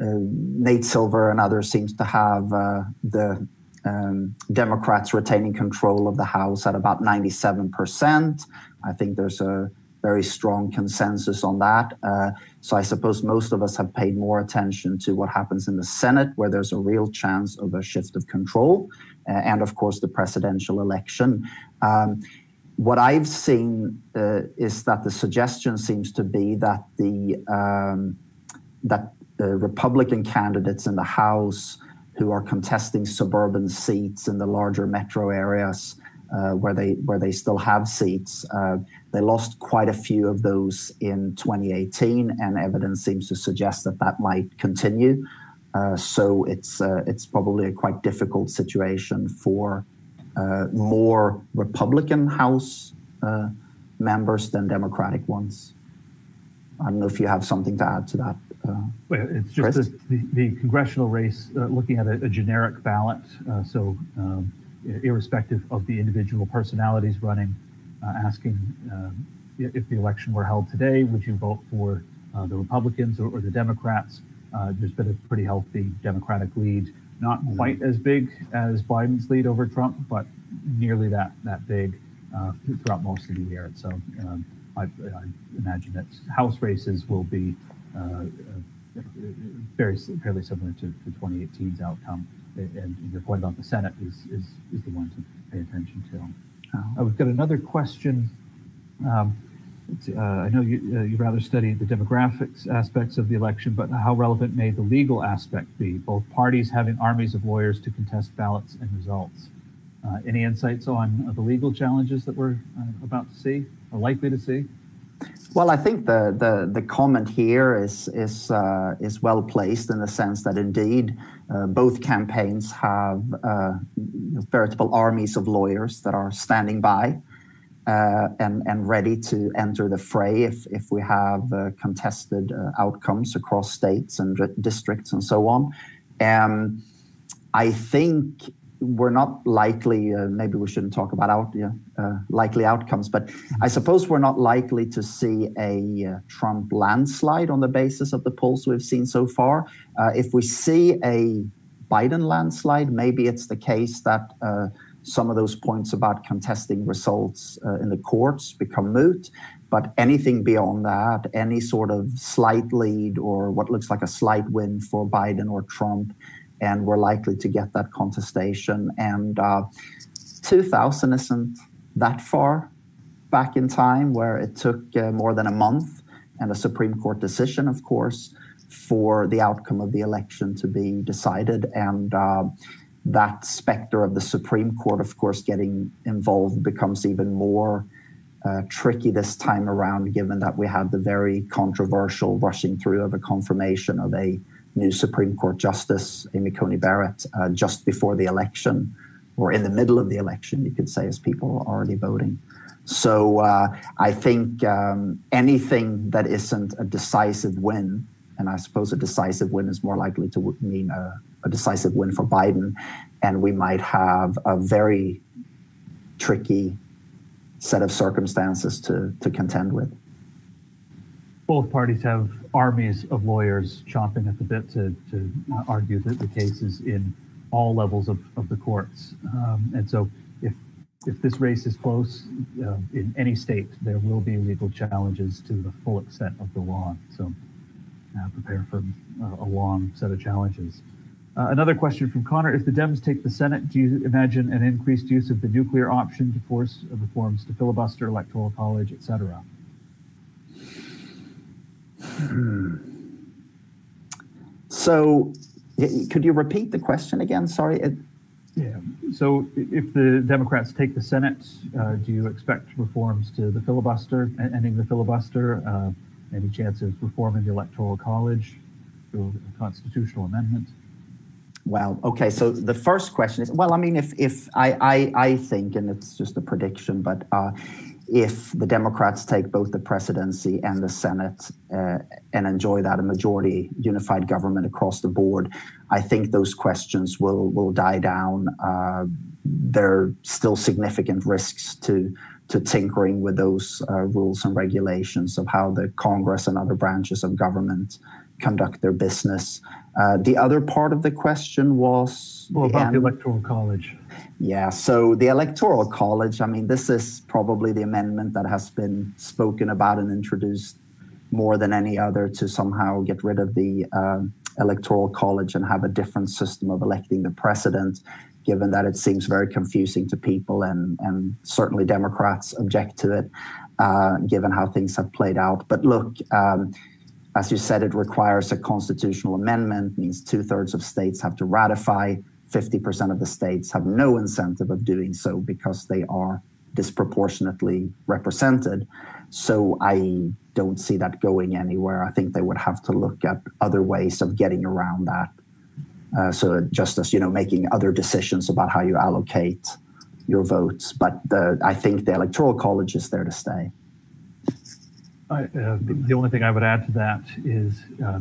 uh, Nate Silver and others seems to have the um, Democrats retaining control of the House at about 97%. I think there's a very strong consensus on that. Uh, so I suppose most of us have paid more attention to what happens in the Senate, where there's a real chance of a shift of control, uh, and of course the presidential election. Um, what I've seen uh, is that the suggestion seems to be that the um, that the Republican candidates in the House who are contesting suburban seats in the larger metro areas uh, where they where they still have seats. Uh, they lost quite a few of those in 2018, and evidence seems to suggest that that might continue. Uh, so it's uh, it's probably a quite difficult situation for uh, more Republican House uh, members than Democratic ones. I don't know if you have something to add to that. well, it's just the, the, the, congressional race, looking at a, a generic ballot. so um, irrespective of the individual personalities running, uh, asking uh, if the election were held today, would you vote for uh, the Republicans or, or the Democrats? there's been a pretty healthy Democratic lead, not mm-hmm. quite as big as Biden's lead over Trump, but nearly that that big throughout most of the year. So um, I, I, imagine that House races will be uh, very fairly similar to, to 2018's outcome and your point about the Senate is, is, is the one to pay attention to. Uh, we've got another question. Um, uh, I know you, uh, you rather study the demographics aspects of the election, but how relevant may the legal aspect be? Both parties having armies of lawyers to contest ballots and results. Uh, any insights on the legal challenges that we're uh, about to see or likely to see? Well, I think the the, the comment here is is uh, is well placed in the sense that indeed uh, both campaigns have uh, veritable armies of lawyers that are standing by uh, and and ready to enter the fray if if we have uh, contested uh, outcomes across states and districts and so on. Um, I think we're not likely, uh, maybe we shouldn't talk about out, yeah, uh, likely outcomes, but I suppose we're not likely to see a uh, Trump landslide on the basis of the polls we've seen so far. Uh, if we see a Biden landslide, maybe it's the case that uh, some of those points about contesting results uh, in the courts become moot. But anything beyond that, any sort of slight lead or what looks like a slight win for Biden or Trump, and we're likely to get that contestation. And uh, 2000 isn't that far back in time, where it took uh, more than a month and a Supreme Court decision, of course, for the outcome of the election to be decided. And uh, that specter of the Supreme Court, of course, getting involved becomes even more uh, tricky this time around, given that we had the very controversial rushing through of a confirmation of a new Supreme Court Justice, Amy Coney Barrett, uh, just before the election, or in the middle of the election, you could say, as people are already voting. So uh, I think um, anything that isn't a decisive win, and I suppose a decisive win is more likely to mean a, a decisive win for Biden, and we might have a very tricky set of circumstances to, to contend with. Both parties have armies of lawyers chomping at the bit to, to argue that the, the cases in all levels of, of the courts. Um, and so if if this race is close uh, in any state, there will be legal challenges to the full extent of the law. So uh, prepare for uh, a long set of challenges. Uh, another question from Connor. If the Dems take the Senate, do you imagine an increased use of the nuclear option to force reforms to filibuster, electoral college, etc.? Hmm. So, could you repeat the question again? Sorry. It... Yeah. So, if the Democrats take the Senate, uh, do you expect reforms to the filibuster, ending the filibuster? Uh, any chance of reforming the electoral college through a constitutional amendment? Well, okay. So the first question is, well, I mean, if if I I, I think, and it's just a prediction, but uh, if the Democrats take both the presidency and the Senate uh, and enjoy that a majority unified government across the board, I think those questions will will die down. Uh, there are still significant risks to to tinkering with those uh, rules and regulations of how the Congress and other branches of government conduct their business. Uh, the other part of the question was well, about the, the electoral college. Yeah, so the electoral college. I mean, this is probably the amendment that has been spoken about and introduced more than any other to somehow get rid of the uh, electoral college and have a different system of electing the president. Given that it seems very confusing to people, and and certainly Democrats object to it, uh, given how things have played out. But look. Um, as you said, it requires a constitutional amendment, means two thirds of states have to ratify. 50% of the states have no incentive of doing so because they are disproportionately represented. So I don't see that going anywhere. I think they would have to look at other ways of getting around that. Uh, so just as you know, making other decisions about how you allocate your votes. But the, I think the electoral college is there to stay. I, uh, the only thing I would add to that is uh,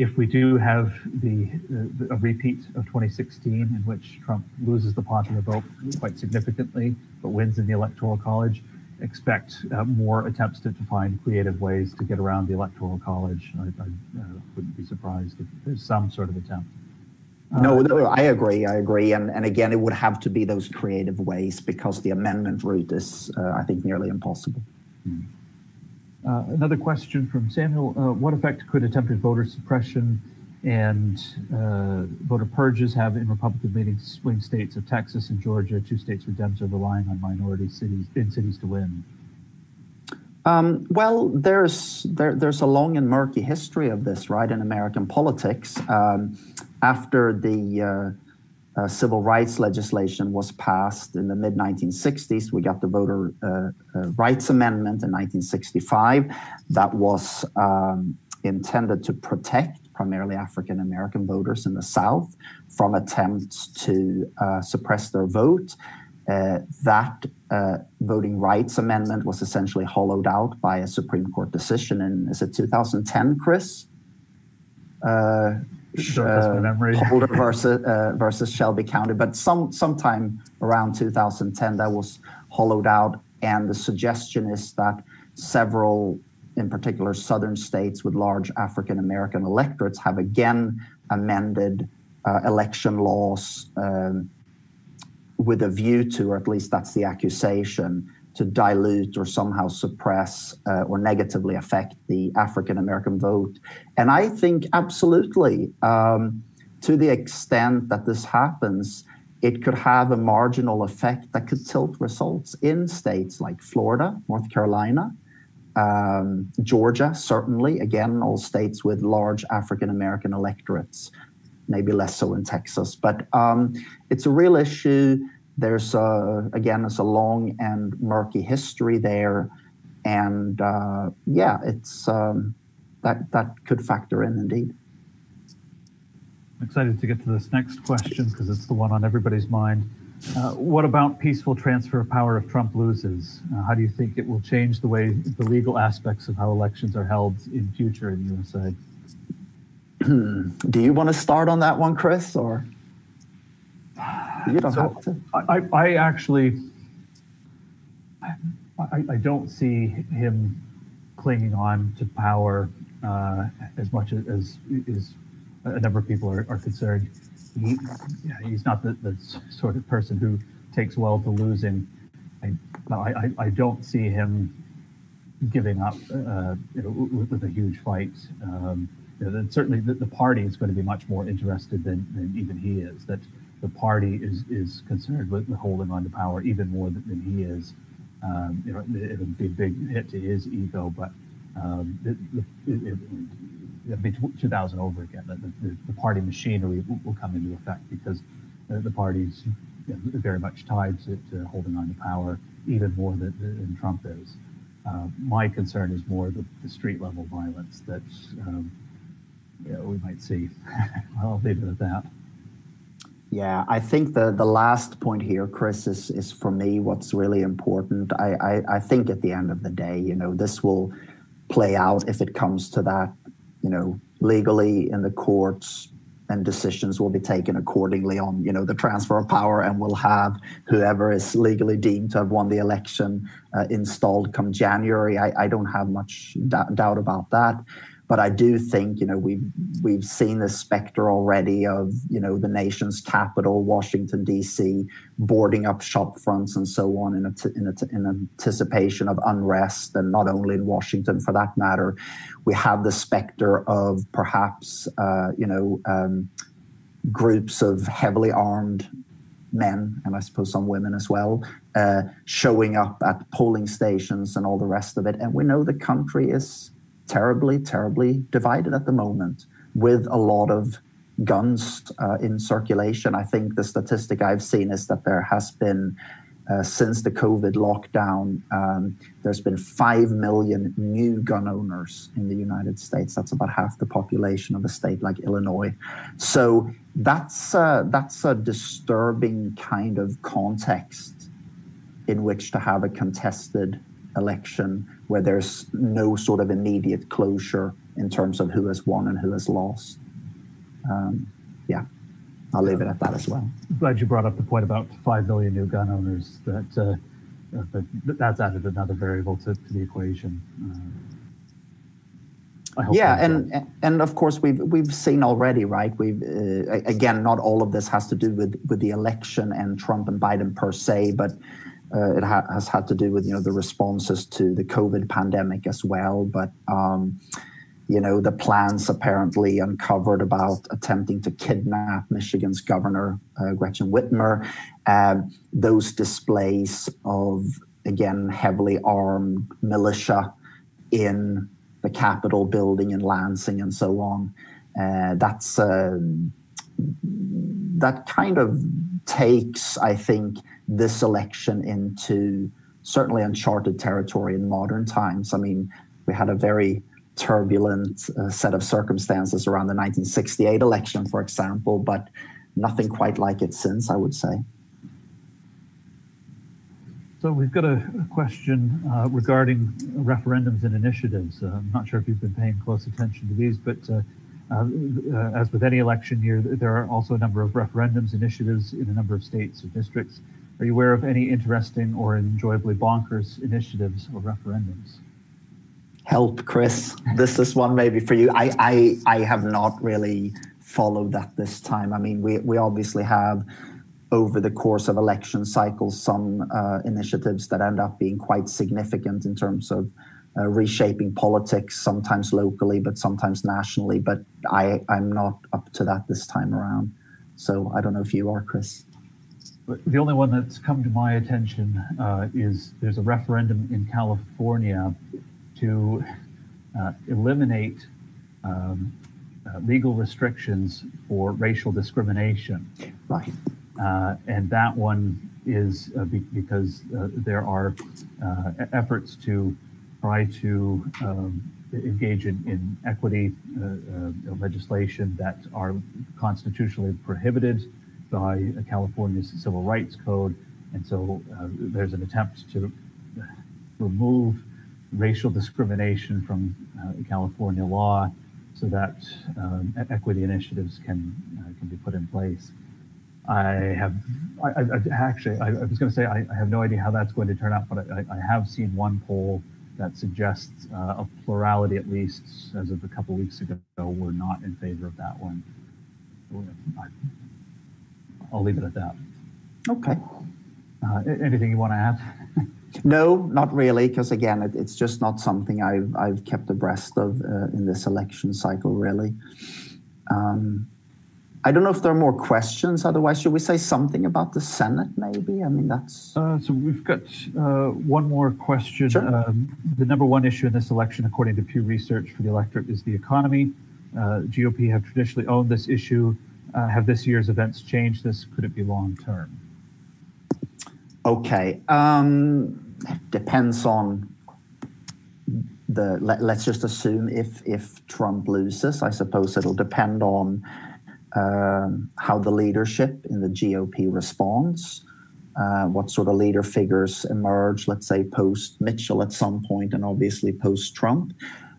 if we do have the, uh, a repeat of 2016 in which Trump loses the popular vote quite significantly but wins in the electoral college, expect uh, more attempts to, to, find creative ways to get around the electoral college. I, I uh, wouldn't be surprised if there's some sort of attempt. No, no, I agree. I agree. And, and again, it would have to be those creative ways because the amendment route is, I think, nearly impossible. Hmm. Uh, another question from Samuel. Uh, what effect could attempted voter suppression and uh, voter purges have in Republican leading swing states of Texas and Georgia, two states where Dems are relying on minority cities in cities to win? Um, well, there's there, there's a long and murky history of this, right, in American politics. Um, after the uh, civil rights legislation was passed in the mid 1960s. We got the Voter uh, uh, Rights Amendment in 1965 that was um, intended to protect primarily African American voters in the South from attempts to uh, suppress their vote. Uh, that uh, Voting Rights Amendment was essentially hollowed out by a Supreme Court decision in, is it 2010, Chris? Uh, Holder versus uh, versus Shelby County, but some sometime around 2010 that was hollowed out, and the suggestion is that several, in particular, southern states with large African American electorates have again amended uh, election laws um, with a view to, or at least that's the accusation, to dilute or somehow suppress uh, or negatively affect the African American vote. And I think absolutely, um, to the extent that this happens, it could have a marginal effect that could tilt results in states like Florida, North Carolina, Um, Georgia, certainly, again, all states with large African American electorates, maybe less so in Texas. But um, it's a real issue. There's, a, again, it's a long and murky history there. And uh, yeah, it's um, that, that could factor in indeed. I'm excited to get to this next question because it's the one on everybody's mind. Uh, what about peaceful transfer of power if Trump loses? Uh, how do you think it will change the way the legal aspects of how elections are held in future in USA? do you want to start on that one, Chris, or you don't so have to? I, I actually, I, I, don't see him clinging on to power uh, as much as, as is a number of people are, are concerned. He, yeah, he's not the, the sort of person who takes well to losing. I, I, I don't see him giving up uh, you know, with, with, a huge fight. Um, you know, certainly the, the, party is going to be much more interested than, than even he is. That the party is is concerned with, holding on to power even more than, than he is. Um, you know, it, would be a big hit to his ego, but um, it, it, it'll be 2000 over again. The, the, the party machinery will, will, come into effect because the, the party's you know, very much tied to, to, holding on to power, even more than, than Trump is. Uh, my concern is more the, the street level violence that um, we might see. I'll leave it at that. Yeah, I think the, the last point here, Chris, is, is for me what's really important. I, I, I think at the end of the day, you know, this will play out if it comes to that you know, legally in the courts and decisions will be taken accordingly on, you know, the transfer of power and we'll have whoever is legally deemed to have won the election uh, installed come January. I, I don't have much d- doubt about that. But I do think, you know, we've we've seen the specter already of, you know, the nation's capital, Washington D.C., boarding up shop fronts and so on in, in, in anticipation of unrest, and not only in Washington for that matter. We have the specter of perhaps, uh, you know, um, groups of heavily armed men and I suppose some women as well, uh, showing up at polling stations and all the rest of it. And we know the country is terribly, terribly divided at the moment with a lot of guns uh, in circulation. I think the statistic I've seen is that there has been, uh, since the COVID lockdown, um, there's been 5 million new gun owners in the United States. That's about half the population of a state like Illinois. So that's, uh, that's a disturbing kind of context in which to have a contested election where there's no sort of immediate closure in terms of who has won and who has lost. Um, yeah, I'll leave it at that as well. Glad you brought up the point about 5 million new gun owners. That, uh, uh that's added another variable to, to the equation. Uh, yeah, and and of course we've we've seen already, right? We've uh, again, not all of this has to do with with the election and Trump and Biden per se, but uh, it ha- has had to do with you know the responses to the COVID pandemic as well, but um, you know the plans apparently uncovered about attempting to kidnap Michigan's governor uh, Gretchen Whitmer. Um, those displays of again heavily armed militia in the Capitol building in Lansing and so on. Uh, that's um, that kind of takes, I think, this election into certainly uncharted territory in modern times. I mean, we had a very turbulent uh, set of circumstances around the 1968 election, for example, but nothing quite like it since, I would say. So we've got a, question uh, regarding referendums and initiatives. Uh, I'm not sure if you've been paying close attention to these, but uh, uh, uh, as with any election year, there are also a number of referendums initiatives in a number of states or districts. Are you aware of any interesting or enjoyably bonkers initiatives or referendums? Help, Chris. This is one maybe for you. I, I, I have not really followed that this time. I mean, we, we obviously have over the course of election cycles some uh, initiatives that end up being quite significant in terms of uh, reshaping politics, sometimes locally, but sometimes nationally. But I, I'm not up to that this time around. So I don't know if you are, Chris. The only one that's come to my attention uh, is there's a referendum in California to uh, eliminate um, uh, legal restrictions for racial discrimination. Right. Uh, and that one is uh, be because uh, there are uh, efforts to try to um, engage in, in equity legislation that are constitutionally prohibited by California's Civil Rights Code. And so there's an attempt to remove racial discrimination from California law so that um, equity initiatives can uh, can be put in place. I have, I, I, I actually, I, was going to say I, have no idea how that's going to turn out, but I, have seen one poll that suggests uh, a plurality, at least as of a couple weeks ago, we're not in favor of that one. I'll leave it at that. Okay. Uh, anything you want to add? No, not really, because again, it, it's just not something I've I've kept abreast of uh, in this election cycle. Really, um, I don't know if there are more questions. Otherwise, should we say something about the Senate? Maybe. I mean, that's. Uh, so we've got uh, one more question. Sure. Um, the number one issue in this election, according to Pew Research for the electorate, is the economy. Uh, GOP have traditionally owned this issue. Uh, have this year's events changed this? Could it be long term? Okay. Um, depends on the. Let, us just assume if if Trump loses, I suppose it'll depend on um, how the leadership in the GOP responds. Uh, what sort of leader figures emerge, let's say post Mitchell at some point, and obviously post Trump.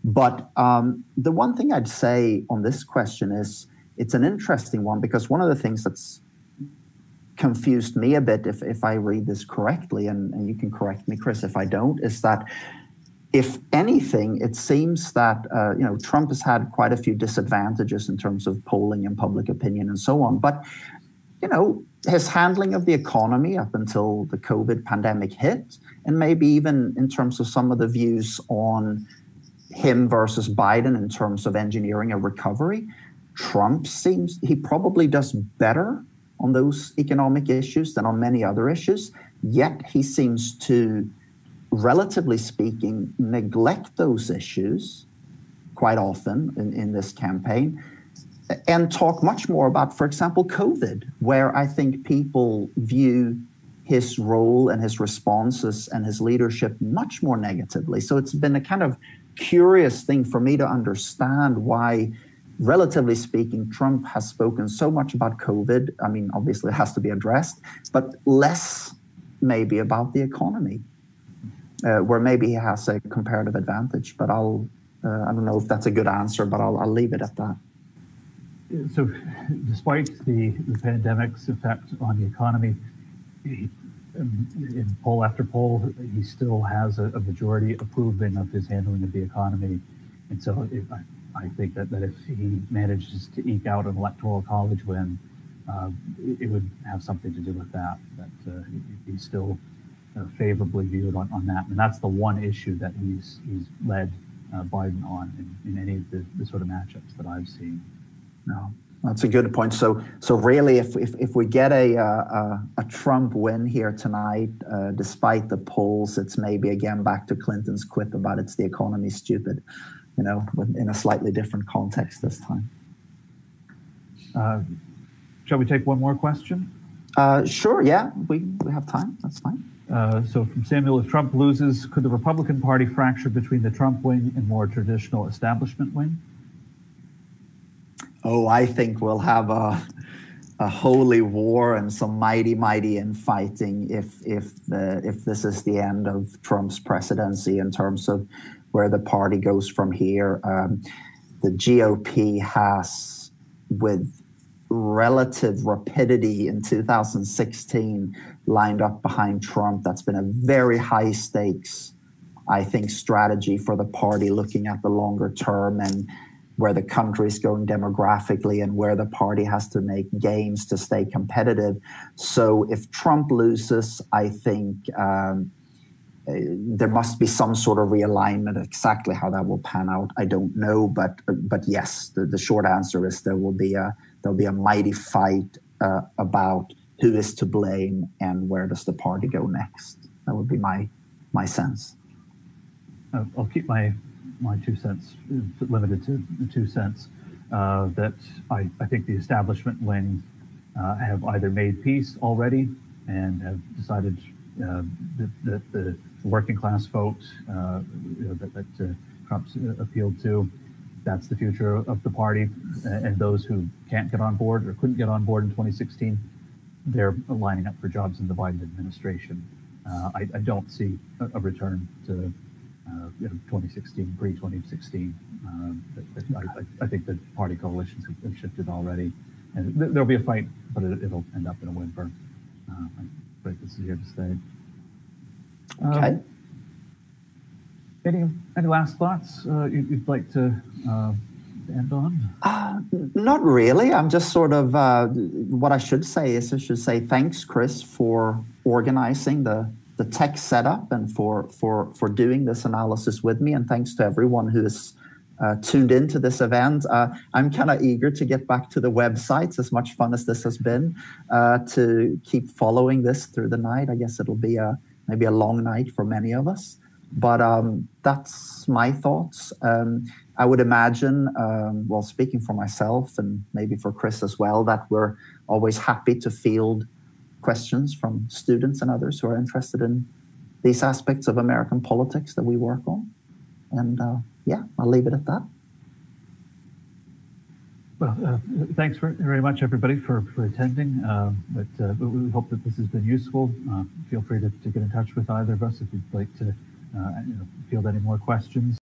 But um, the one thing I'd say on this question is it's an interesting one because one of the things that's confused me a bit, if, if I read this correctly, and, and you can correct me, Chris, if I don't, is that if anything, it seems that uh, you know Trump has had quite a few disadvantages in terms of polling and public opinion and so on. But you know his handling of the economy up until the COVID pandemic hit, and maybe even in terms of some of the views on him versus Biden in terms of engineering a recovery, Trump seems he probably does better on those economic issues than on many other issues. Yet he seems to, relatively speaking, neglect those issues quite often in, in this campaign and talk much more about, for example, COVID, where I think people view his role and his responses and his leadership much more negatively. So it's been a kind of curious thing for me to understand why relatively speaking, Trump has spoken so much about COVID. I mean, obviously, it has to be addressed, but less maybe about the economy, uh, where maybe he has a comparative advantage. But I'll, uh, I don't know if that's a good answer, but I'll, I'll leave it at that. So, despite the, the pandemic's effect on the economy, um, in poll after poll, he still has a, a majority approving of his handling of the economy. And so, I think that, that if he manages to eke out an electoral college win, uh, it, would have something to do with that, that uh, he's still uh, favorably viewed on, on that. And that's the one issue that he's, he's led uh, Biden on in, in any of the, the, sort of matchups that I've seen. No, that's a good point. So, so really, if, if, if we get a, a, a Trump win here tonight, uh, despite the polls, it's maybe again back to Clinton's quip about it's the economy stupid you know, in a slightly different context this time. Uh, shall we take one more question? Uh, sure, yeah, we, we have time. That's fine. Uh, so, from Samuel, if Trump loses, could the Republican Party fracture between the Trump wing and more traditional establishment wing? Oh, I think we'll have a, a holy war and some mighty, mighty infighting if if uh, if this is the end of Trump's presidency in terms of where the party goes from here. Um, the GOP has, with relative rapidity in 2016, lined up behind Trump. That's been a very high stakes, I think, strategy for the party looking at the longer term and where the country is going demographically and where the party has to make gains to stay competitive. So if Trump loses, I think. Um, there must be some sort of realignment. Exactly how that will pan out, I don't know. But but yes, the, the short answer is there will be a there'll be a mighty fight uh, about who is to blame and where does the party go next. That would be my my sense. I'll keep my my two cents limited to two cents. Uh, that I, I think the establishment wing uh, have either made peace already and have decided uh, that, that, the working class vote uh, you know, that, that uh, Trump's appealed to, that's the future of the party. And those who can't get on board or couldn't get on board in 2016, they're lining up for jobs in the Biden administration. I, I, don't see a, a return to uh, you know, 2016, pre 2016. Um, I, I, think the party coalitions have, shifted already, and th- there'll be a fight, but it, will end up in a win for. Uh, I think this is here to stay. Okay. Um, any any last thoughts uh, you, would like to uh, end on? Uh, not really. I'm just sort of uh, what I should say is I should say thanks, Chris, for organizing the the tech setup and for for for doing this analysis with me. And thanks to everyone who is uh, tuned into this event. Uh, I'm kind of eager to get back to the websites. As much fun as this has been, uh, to keep following this through the night. I guess it'll be a maybe a long night for many of us. But um, that's my thoughts. Um, I would imagine, um, well, speaking for myself and maybe for Chris as well, that we're always happy to field questions from students and others who are interested in these aspects of American politics that we work on. And uh, yeah, I'll leave it at that. Well, uh, thanks very much, everybody, for, for attending. Uh, but uh, we hope that this has been useful. Uh, feel free to, to get in touch with either of us if you'd like to uh, you know, field any more questions.